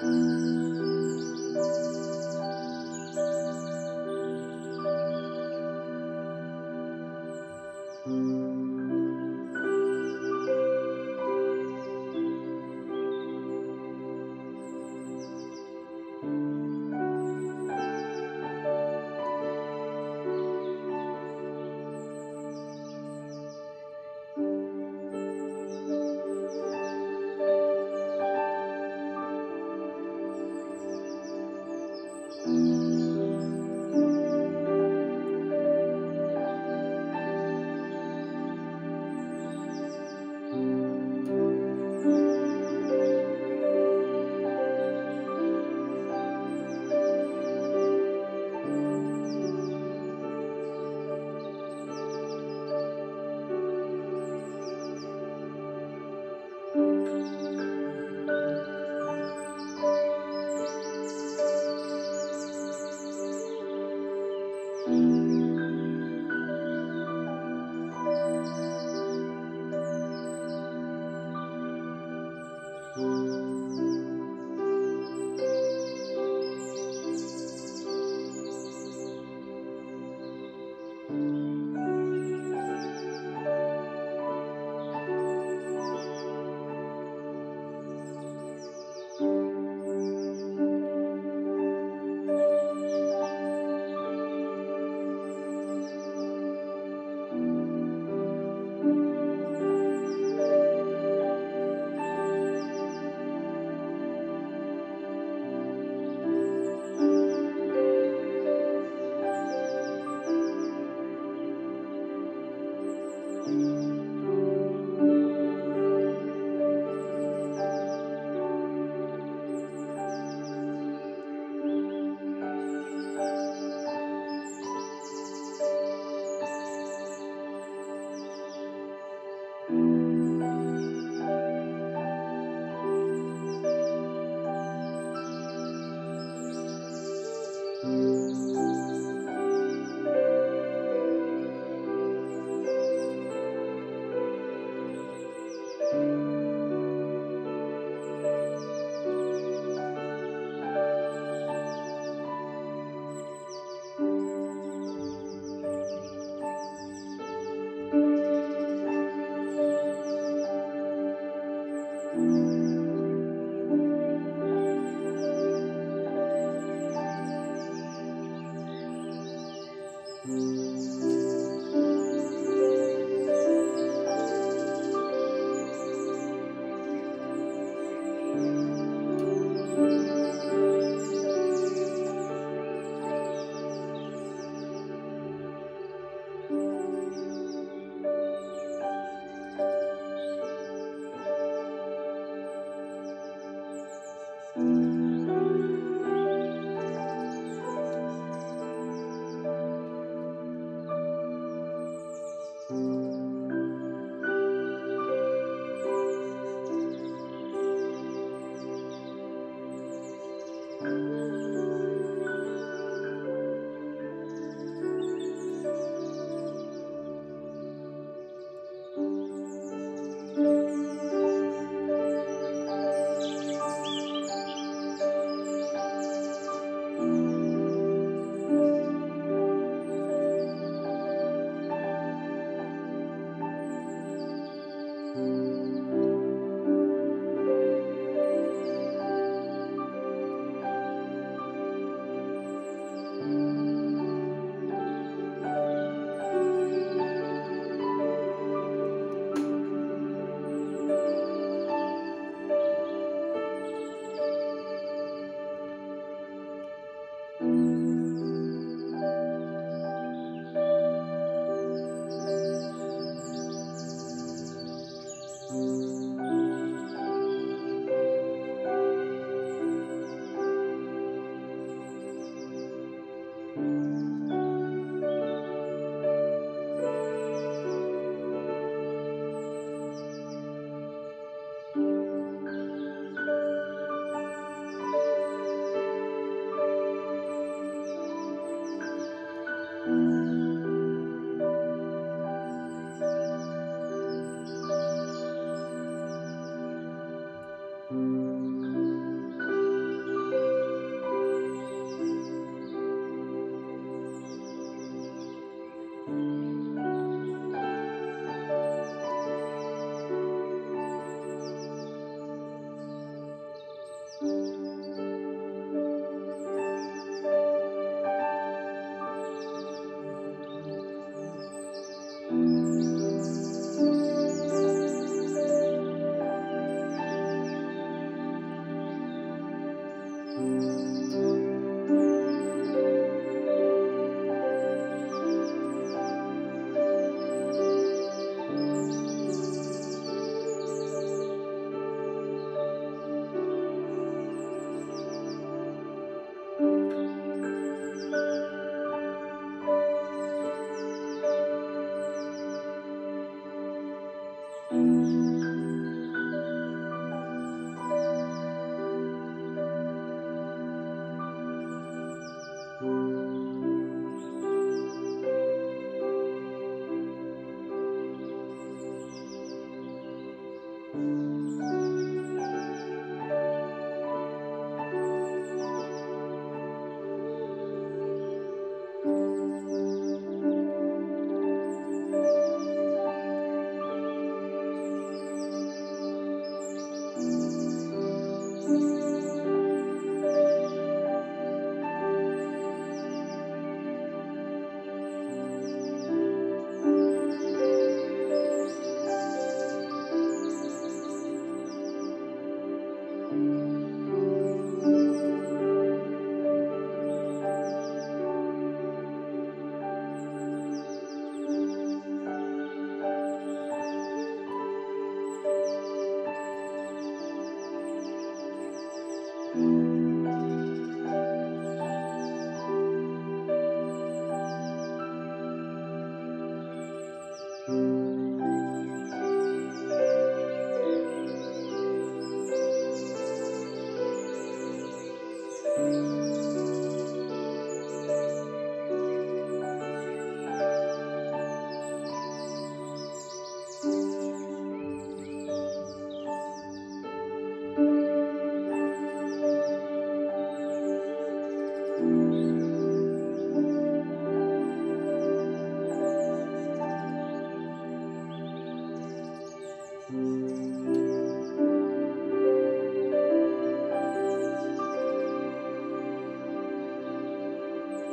嗯。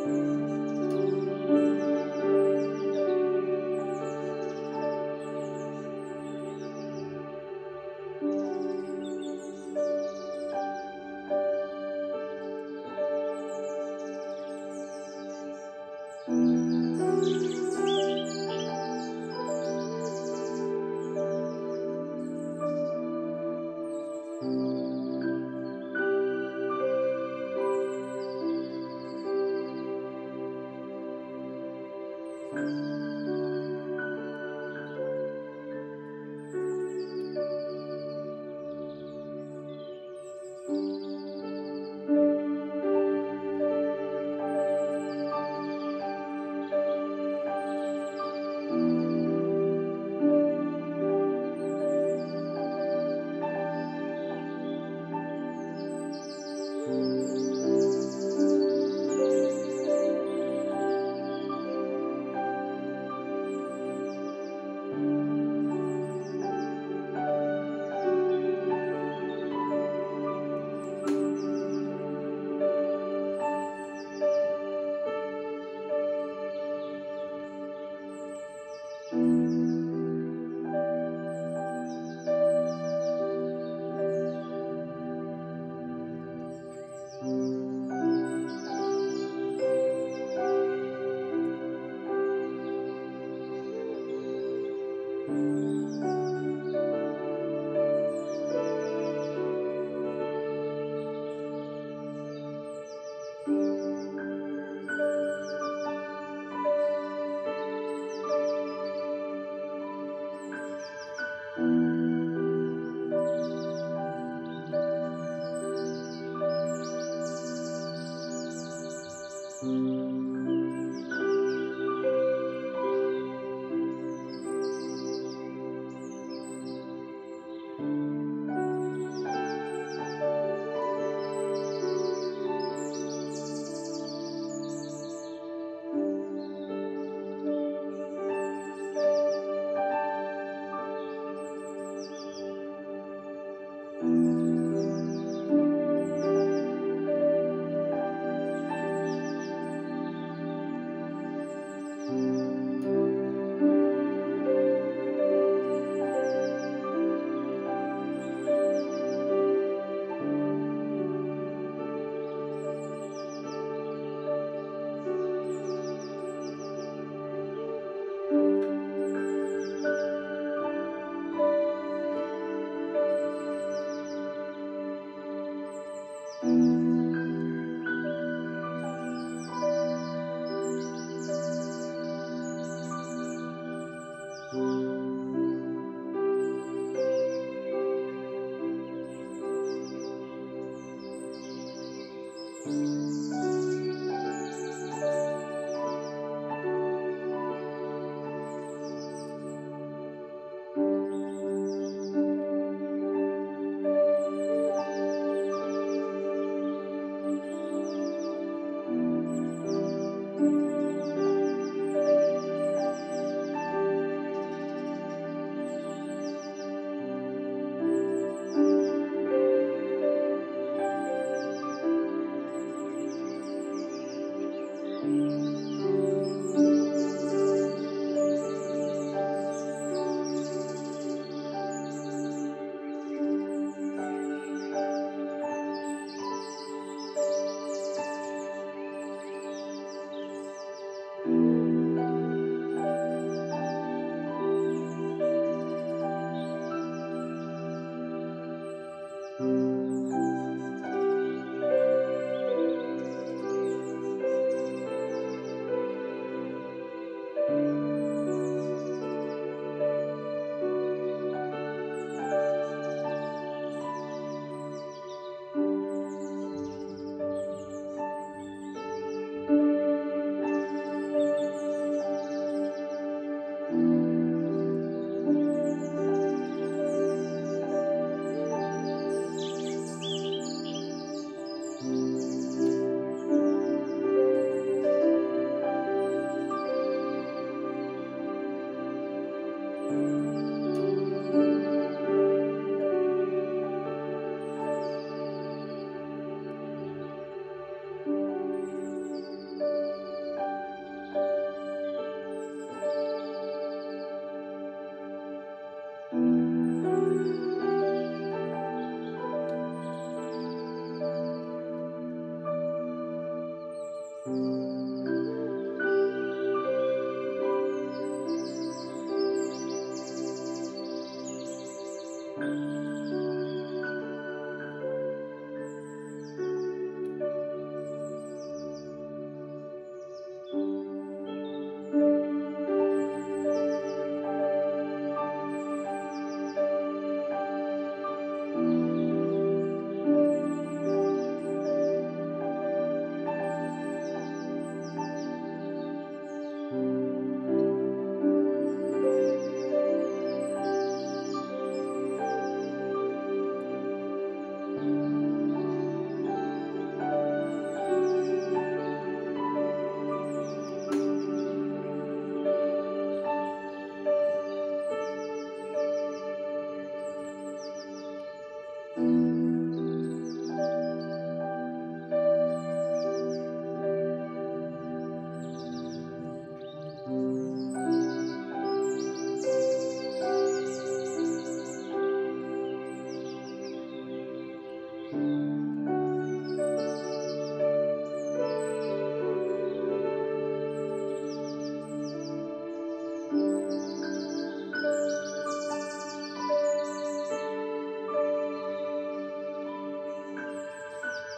Amen.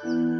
Mm-hmm.